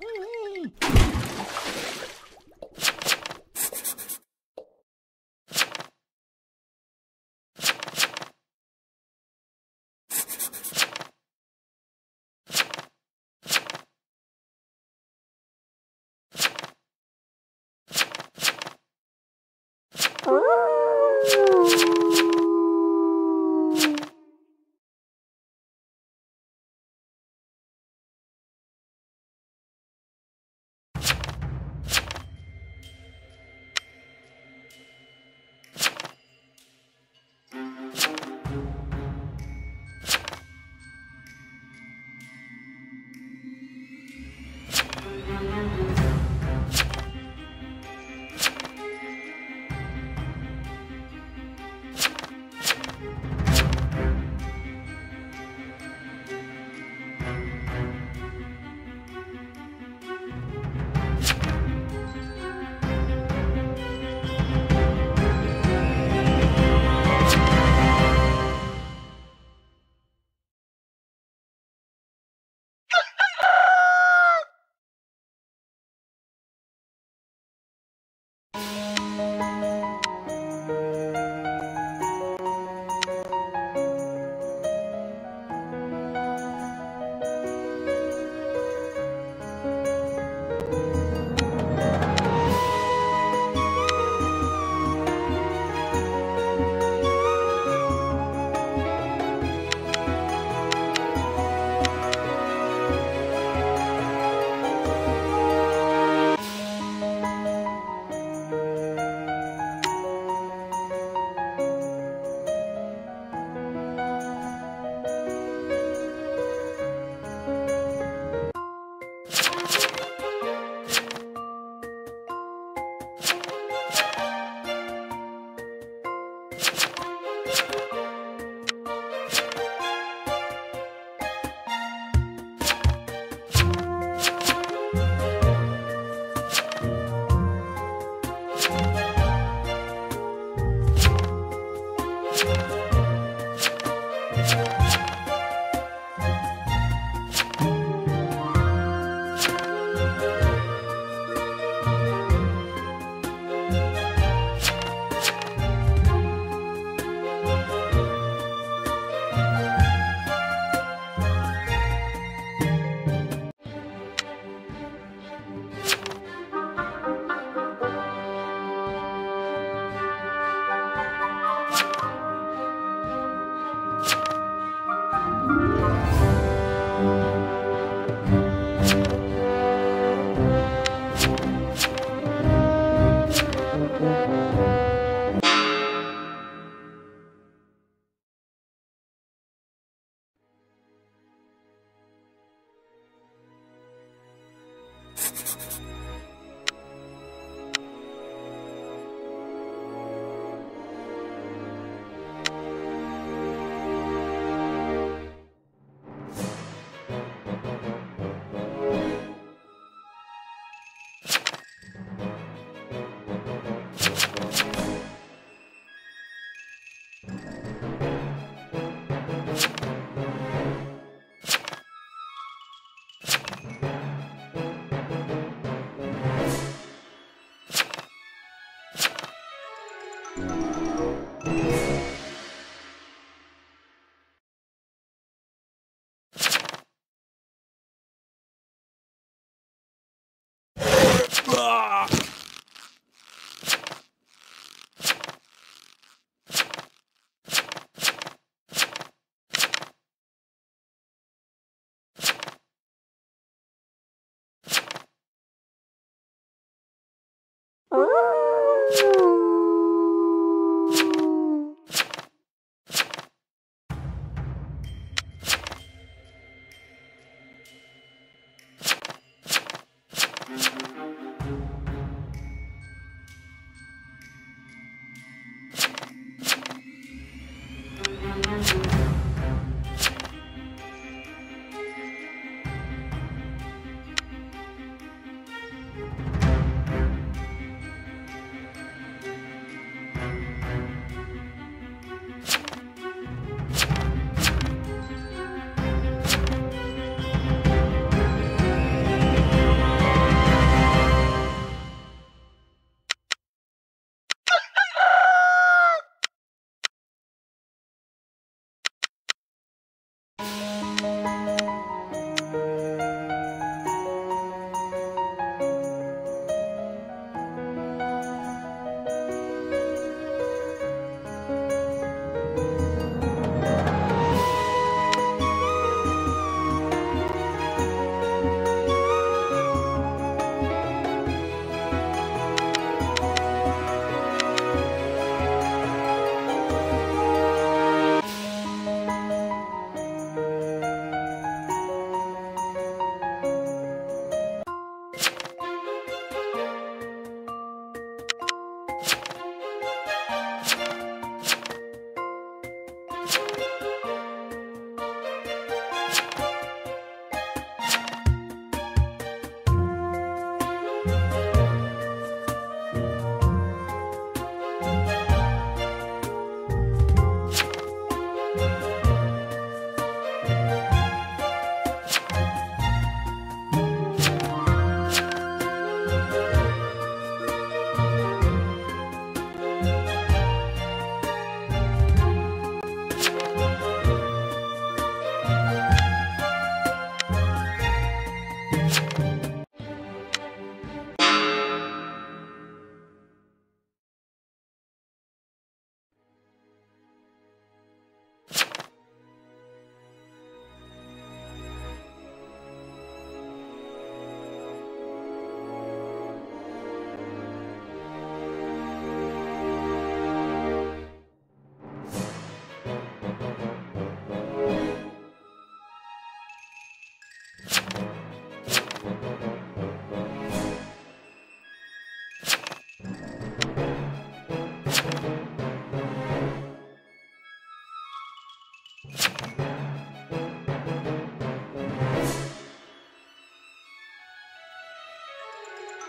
Woo-hoo!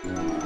嗯